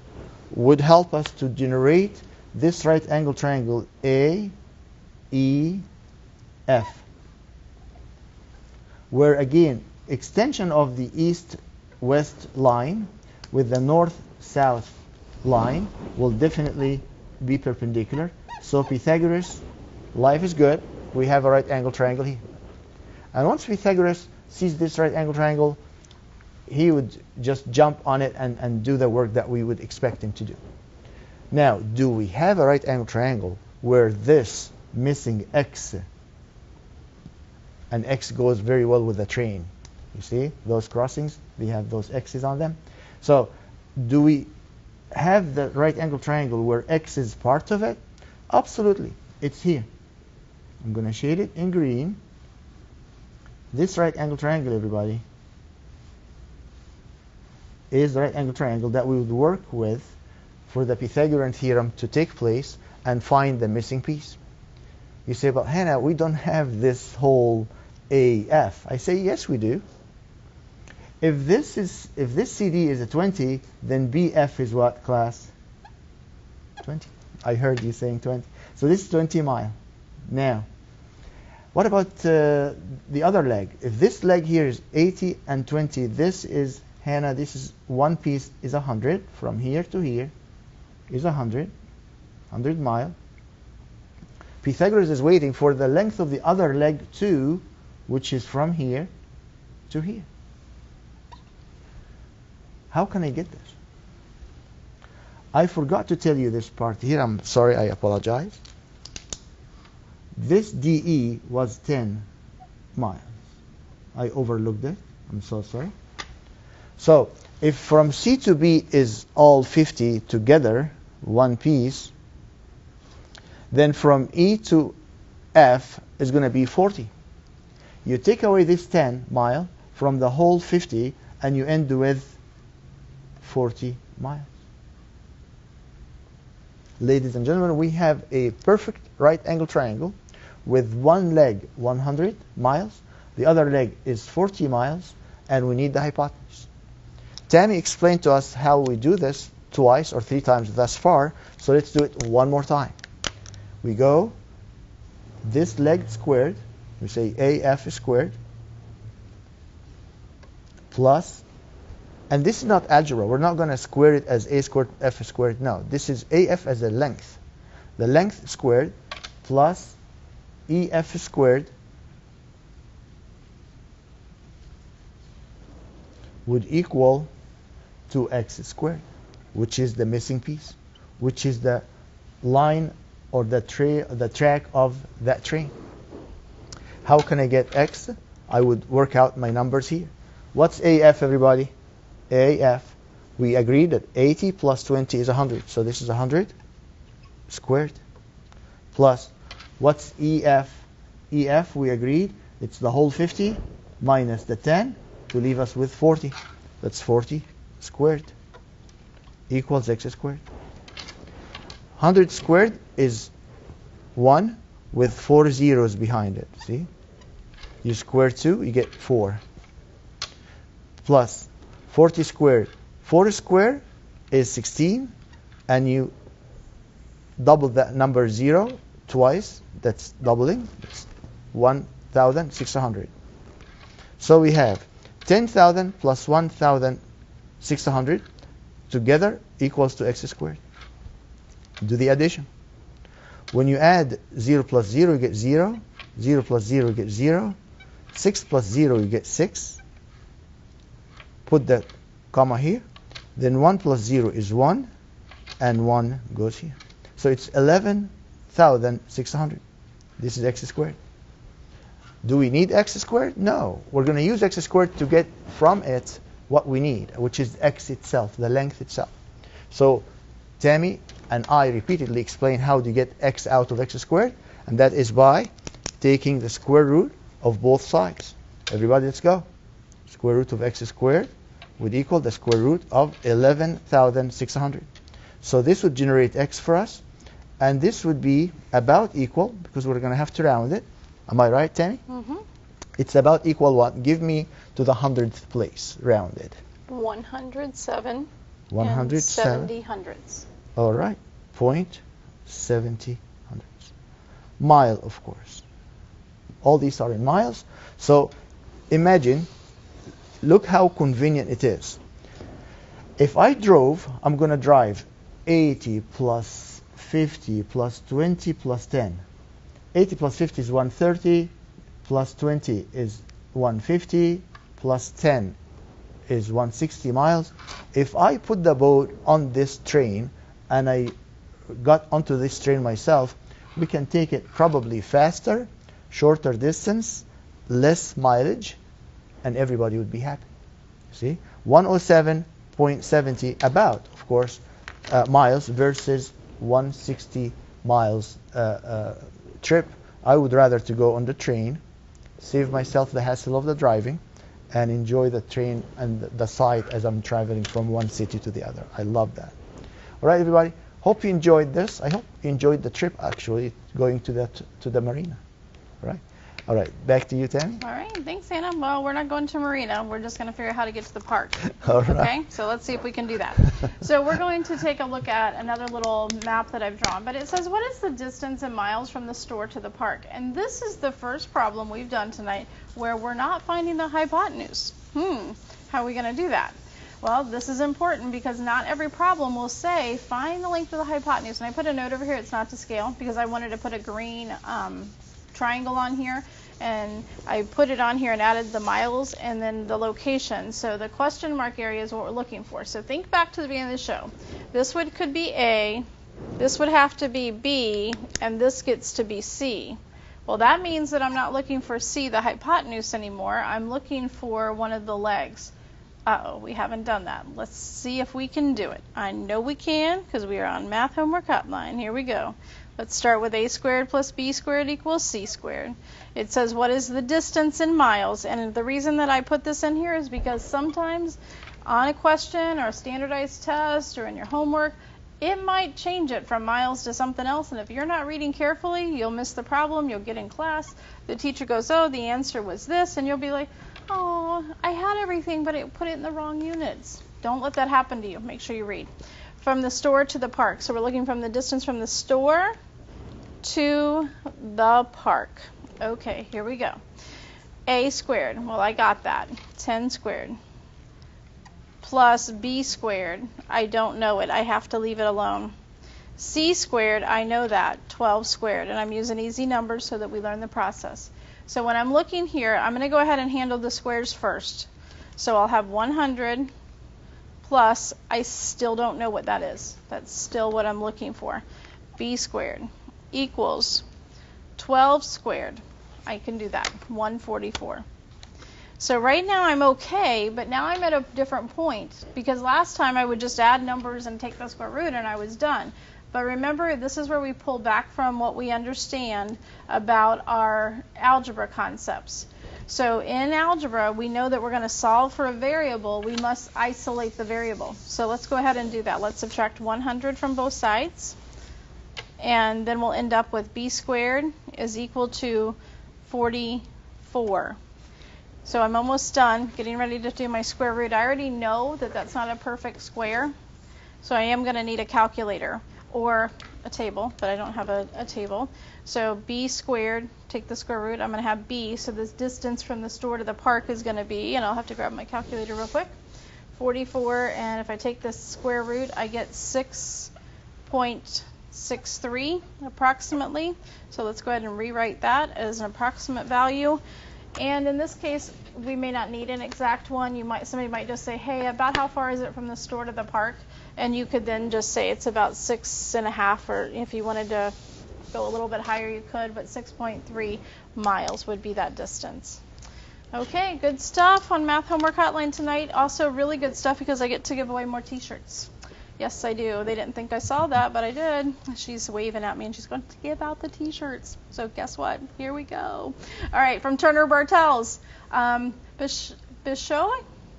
would help us to generate this right angle triangle A, E, F. Where again, extension of the east-west line with the north-south line will definitely be perpendicular. So Pythagoras, life is good. We have a right angle triangle here. And once Pythagoras sees this right angle triangle, he would just jump on it and, and do the work that we would expect him to do. Now, do we have a right angle triangle where this missing x and x goes very well with the train? You see those crossings? We have those x's on them. So, do we have the right angle triangle where x is part of it? Absolutely. It's here. I'm going to shade it in green. This right angle triangle, everybody, is the right angle triangle that we would work with for the Pythagorean theorem to take place and find the missing piece. You say, but Hannah, we don't have this whole AF. I say, yes, we do. If this is if this CD is a 20, then BF is what class? 20. I heard you saying 20. So this is 20 mile. Now, what about uh, the other leg? If this leg here is 80 and 20, this is Hannah. This is one piece is 100 from here to here is 100, 100 mile. Pythagoras is waiting for the length of the other leg too, which is from here to here. How can I get this? I forgot to tell you this part here. I'm sorry, I apologize. This DE was 10 miles. I overlooked it. I'm so sorry. So if from C to B is all 50 together, one piece, then from E to F is going to be 40. You take away this 10 mile from the whole 50 and you end with 40 miles. Ladies and gentlemen, we have a perfect right angle triangle with one leg 100 miles, the other leg is 40 miles, and we need the hypotenuse. Tammy explained to us how we do this twice or three times thus far, so let's do it one more time. We go this leg squared, we say AF squared, plus, and this is not algebra. We're not going to square it as A squared F squared. No, this is AF as a length. The length squared plus EF squared would equal to x squared, which is the missing piece, which is the line or the, tra the track of that train. How can I get x? I would work out my numbers here. What's AF, everybody? AF. We agreed that 80 plus 20 is 100. So this is 100 squared plus what's EF? EF, we agreed, it's the whole 50 minus the 10 to leave us with 40. That's 40 squared equals x squared. 100 squared is 1 with four zeros behind it. See? You square 2, you get 4. Plus 40 squared. 4 squared is 16, and you double that number 0 twice. That's doubling. That's 1,600. So we have 10,000 plus 1,600 together equals to x squared. Do the addition. When you add 0 plus 0, you get 0. 0 plus 0, you get 0. 6 plus 0, you get 6. Put that comma here. Then 1 plus 0 is 1. And 1 goes here. So it's 11,600. This is x squared. Do we need x squared? No. We're going to use x squared to get from it what we need, which is x itself, the length itself. So Tammy and I repeatedly explain how to get x out of x squared, and that is by taking the square root of both sides. Everybody, let's go. Square root of x squared would equal the square root of 11,600. So this would generate x for us, and this would be about equal, because we're going to have to round it, Am I right, Tammy? Mm-hmm. It's about equal what? Give me to the hundredth place, rounded. 107. 107. 70 hundredths. All right. Point 70 hundredths. Mile, of course. All these are in miles. So imagine, look how convenient it is. If I drove, I'm going to drive 80 plus 50 plus 20 plus 10. 80 plus 50 is 130, plus 20 is 150, plus 10 is 160 miles. If I put the boat on this train and I got onto this train myself, we can take it probably faster, shorter distance, less mileage, and everybody would be happy. See? 107.70 about, of course, uh, miles versus 160 miles uh, uh, trip. I would rather to go on the train, save myself the hassle of the driving, and enjoy the train and the sight as I'm traveling from one city to the other. I love that. All right, everybody. Hope you enjoyed this. I hope you enjoyed the trip actually going to the to the marina. All right. All right, back to you, Tammy. All right, thanks, Anna. Well, we're not going to Marina. We're just going to figure out how to get to the park. <laughs> All right. Okay, so let's see if we can do that. <laughs> so we're going to take a look at another little map that I've drawn. But it says, what is the distance in miles from the store to the park? And this is the first problem we've done tonight where we're not finding the hypotenuse. Hmm, how are we going to do that? Well, this is important because not every problem will say find the length of the hypotenuse. And I put a note over here, it's not to scale, because I wanted to put a green um, triangle on here and I put it on here and added the miles and then the location. So the question mark area is what we're looking for. So think back to the beginning of the show. This would could be A, this would have to be B, and this gets to be C. Well, that means that I'm not looking for C, the hypotenuse anymore. I'm looking for one of the legs. Uh-oh, we haven't done that. Let's see if we can do it. I know we can because we are on Math Homework Hotline. Here we go. Let's start with a squared plus b squared equals c squared. It says what is the distance in miles, and the reason that I put this in here is because sometimes on a question or a standardized test or in your homework, it might change it from miles to something else, and if you're not reading carefully, you'll miss the problem, you'll get in class, the teacher goes, oh, the answer was this, and you'll be like, oh, I had everything, but it put it in the wrong units. Don't let that happen to you. Make sure you read. From the store to the park. So we're looking from the distance from the store to the park. Okay, here we go. A squared, well, I got that. 10 squared. Plus B squared, I don't know it. I have to leave it alone. C squared, I know that. 12 squared. And I'm using easy numbers so that we learn the process. So when I'm looking here, I'm going to go ahead and handle the squares first. So I'll have 100 plus, I still don't know what that is. That's still what I'm looking for. B squared equals 12 squared. I can do that, 144. So right now I'm okay, but now I'm at a different point because last time I would just add numbers and take the square root and I was done. But remember, this is where we pull back from what we understand about our algebra concepts. So in algebra, we know that we're going to solve for a variable. We must isolate the variable. So let's go ahead and do that. Let's subtract 100 from both sides and then we'll end up with b squared is equal to 44. So I'm almost done getting ready to do my square root. I already know that that's not a perfect square, so I am going to need a calculator or a table, but I don't have a, a table. So b squared, take the square root, I'm going to have b, so this distance from the store to the park is going to be, and I'll have to grab my calculator real quick, 44, and if I take the square root, I get 6.63 approximately. So let's go ahead and rewrite that as an approximate value. And in this case, we may not need an exact one. You might somebody might just say, hey, about how far is it from the store to the park? And you could then just say it's about six and a half, or if you wanted to go a little bit higher, you could, but 6.3 miles would be that distance. Okay, good stuff on Math Homework Hotline tonight. Also, really good stuff because I get to give away more t-shirts. Yes, I do. They didn't think I saw that, but I did. She's waving at me and she's going to give out the t-shirts. So guess what? Here we go. All right, from Turner Bartels. Um, Bish?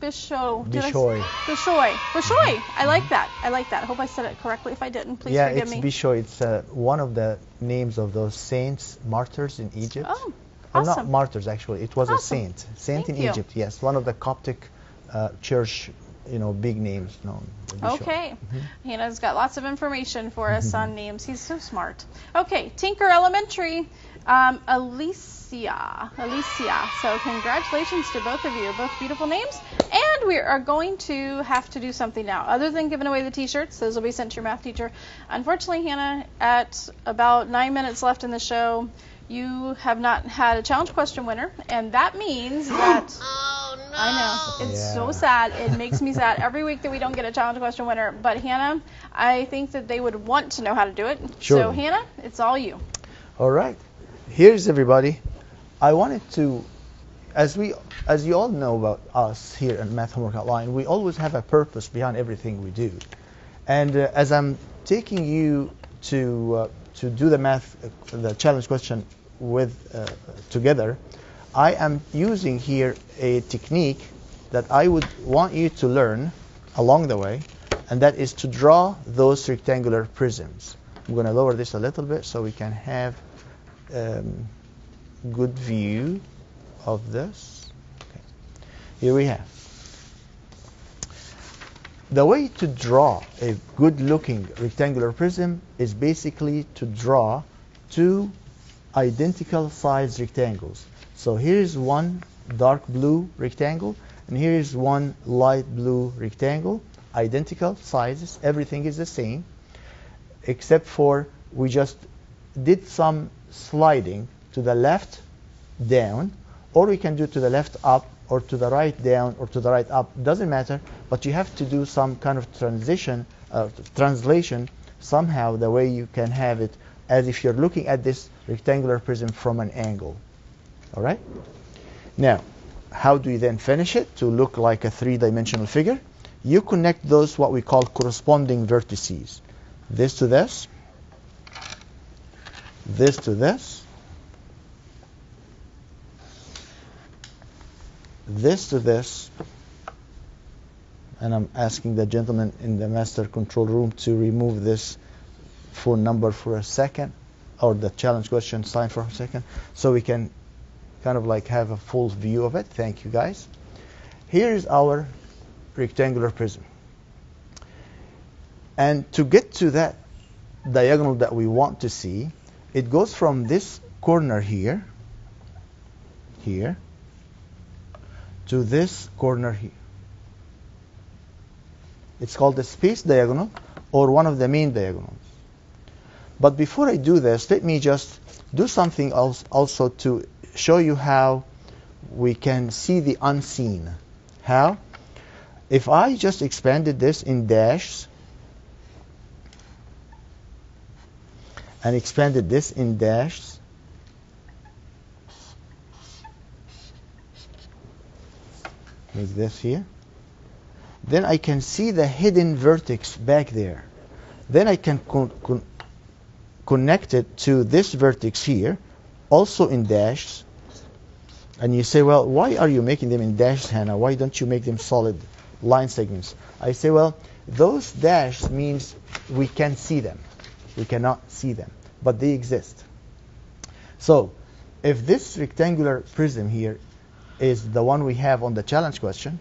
Bishoy. Bishoy. Bishoy. Bishoy. I like that. I like that. I hope I said it correctly. If I didn't, please yeah, forgive me. Yeah, it's Bishoy. It's uh, one of the names of those saints, martyrs in Egypt. Oh, awesome. not martyrs, actually. It was awesome. a saint. Saint Thank in you. Egypt, yes. One of the Coptic uh, church you know, big names known. will be shown. Okay. Mhm. Hannah's got lots of information for us Mm-hmm. on names. He's so smart. Okay, Tinker Elementary, um, Alicia. Alicia. So congratulations to both of you. Both beautiful names. And we are going to have to do something now. Other than giving away the t-shirts, those will be sent to your math teacher. Unfortunately, Hannah, at about nine minutes left in the show, you have not had a challenge question winner, and that means <gasps> that I know. It's so sad. It makes me sad every week that we don't get a challenge question winner. But Hannah, I think that they would want to know how to do it. Sure. So Hannah, it's all you. All right. Here's everybody. I wanted to, as we, as you all know about us here at Math Homework Hotline, we always have a purpose behind everything we do. And uh, as I'm taking you to uh, to do the math, uh, the challenge question with uh, together, I am using here a technique that I would want you to learn along the way, and that is to draw those rectangular prisms. I'm going to lower this a little bit so we can have um, good view of this. Okay. Here we have. The way to draw a good looking rectangular prism is basically to draw two identical size rectangles. So here is one dark blue rectangle and here is one light blue rectangle, identical sizes, everything is the same except for we just did some sliding to the left down or we can do to the left up or to the right down or to the right up. Doesn't matter but you have to do some kind of transition uh, translation somehow the way you can have it as if you're looking at this rectangular prism from an angle. All right? Now how do you then finish it to look like a three-dimensional figure? You connect those what we call corresponding vertices. This to this this to this this to this and I'm asking the gentleman in the master control room to remove this phone number for a second or the challenge question sign for a second so we can kind of like have a full view of it. Thank you guys. Here is our rectangular prism. And to get to that diagonal that we want to see it goes from this corner here here to this corner here. It's called the space diagonal or one of the main diagonals. But before I do this, let me just do something else also to show you how we can see the unseen. How? If I just expanded this in dashes and expanded this in dashes, like this here. Then I can see the hidden vertex back there. Then I can con- con- connect it to this vertex here, also in dashes. And you say, well, why are you making them in dashes, Hannah? Why don't you make them solid line segments? I say, well, those dashes means we can see them. We cannot see them, but they exist. So, if this rectangular prism here is the one we have on the challenge question.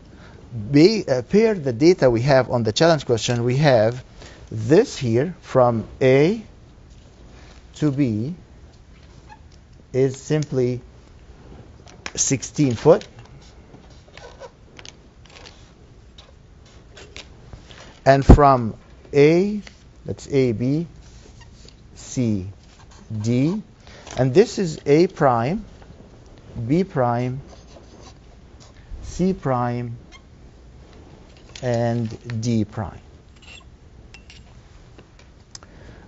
Be, uh, pair the data we have on the challenge question. We have this here from A to B is simply 16 foot. And from A, that's A, B, C, D, and this is A prime, B prime, C prime and D prime.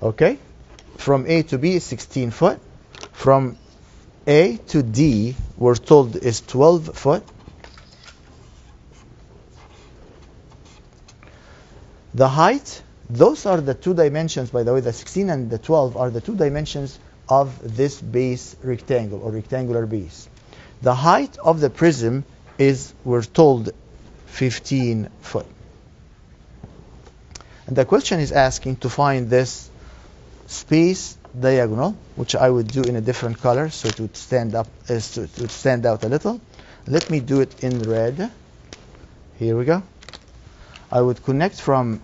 Okay? From A to B is 16 foot. From A to D, we're told is 12 foot. The height, those are the two dimensions, by the way, the 16 and the 12 are the two dimensions of this base rectangle or rectangular base. The height of the prism is, we're told, 15 foot. And the question is asking to find this space diagonal, which I would do in a different color so it would stand up, uh, so it would stand out a little. Let me do it in red. Here we go. I would connect from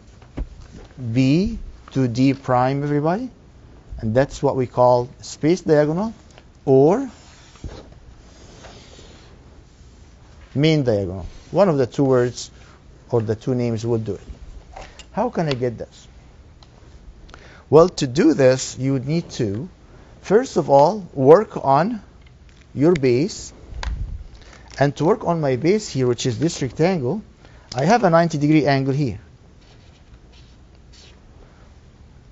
B to D prime, everybody. And that's what we call space diagonal or main diagonal. One of the two words or the two names will do it. How can I get this? Well, to do this, you would need to, first of all, work on your base. And to work on my base here, which is this rectangle, I have a 90 degree angle here.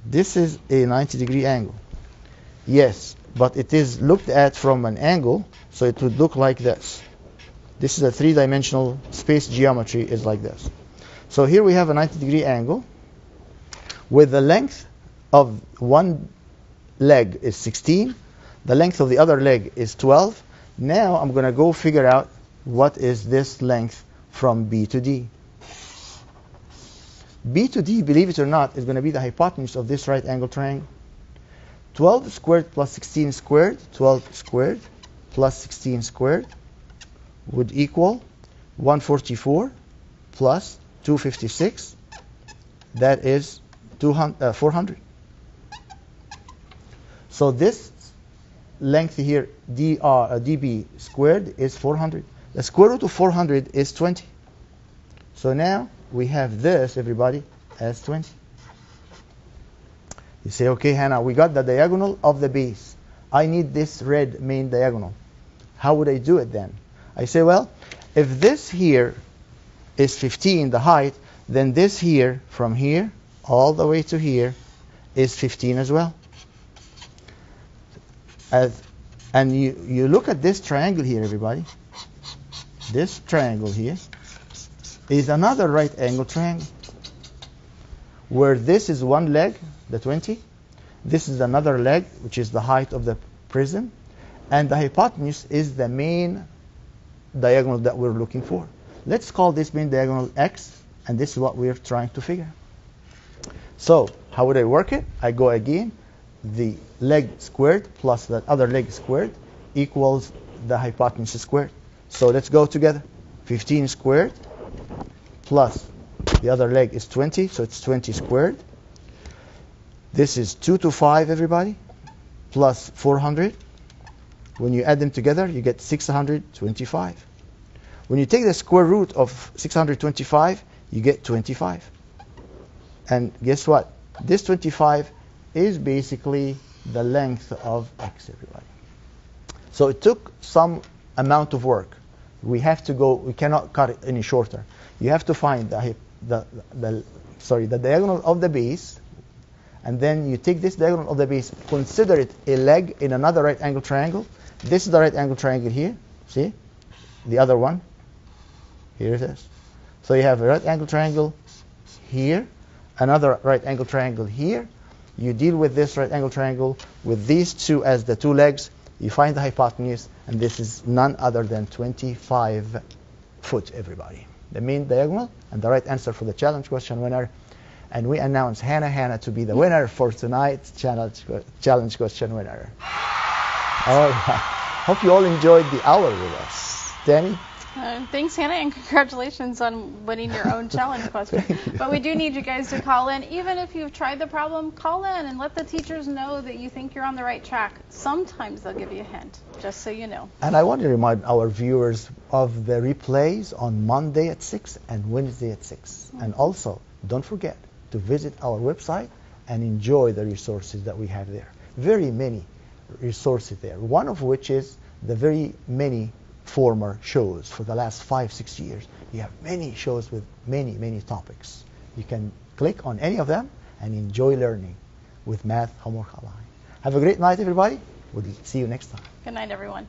This is a 90 degree angle. Yes, but it is looked at from an angle, so it would look like this. This is a three-dimensional space geometry is like this. So here we have a 90 degree angle with the length of one leg is 16, the length of the other leg is 12. Now I'm going to go figure out what is this length from B to D. B to D, believe it or not, is going to be the hypotenuse of this right angle triangle. 12 squared plus 16 squared, 12 squared plus 16 squared would equal 144 plus 256. That is 200, uh, 400. So this length here, dr, uh, db squared, is 400. The square root of 400 is 20. So now we have this, everybody, as 20. You say, okay, Hannah, we got the diagonal of the base. I need this red main diagonal. How would I do it then? I say, well, if this here is 15, the height, then this here, from here all the way to here, is 15 as well. As, and you, you look at this triangle here, everybody. This triangle here is another right angle triangle where this is one leg, the 20. This is another leg, which is the height of the prism. And the hypotenuse is the main diagonal that we're looking for. Let's call this main diagonal x, and this is what we're trying to figure. So how would I work it? I go again, the leg squared plus the other leg squared equals the hypotenuse squared. So let's go together. 15 squared plus the other leg is 20, so it's 20 squared. This is 2 to 5, everybody, plus 400. When you add them together, you get 625. When you take the square root of 625, you get 25. And guess what? This 25 is basically the length of x, everybody. So it took some amount of work. We have to go, we cannot cut it any shorter. You have to find the, the, the, sorry, the diagonal of the base, and then you take this diagonal of the base, consider it a leg in another right angle triangle. This is the right angle triangle here, see? The other one, here it is. So you have a right angle triangle here, another right angle triangle here. You deal with this right angle triangle with these two as the two legs. You find the hypotenuse, and this is none other than 25 foot, everybody the main diagonal, and the right answer for the challenge question winner. And we announce Hannah Hannah to be the winner for tonight's challenge, challenge question winner. All right. Hope you all enjoyed the hour with us. Danny? Uh, thanks, Hannah, and congratulations on winning your own challenge <laughs> question. But we do need you guys to call in. Even if you've tried the problem, call in and let the teachers know that you think you're on the right track. Sometimes they'll give you a hint, just so you know. And I want to remind our viewers of the replays on Monday at 6 and Wednesday at 6. Mm-hmm. And also, don't forget to visit our website and enjoy the resources that we have there. Very many resources there, one of which is the very many former shows for the last five, six years. You have many shows with many, many topics. You can click on any of them and enjoy learning with Math Homework Online. Have a great night, everybody. We'll see you next time. Good night, everyone.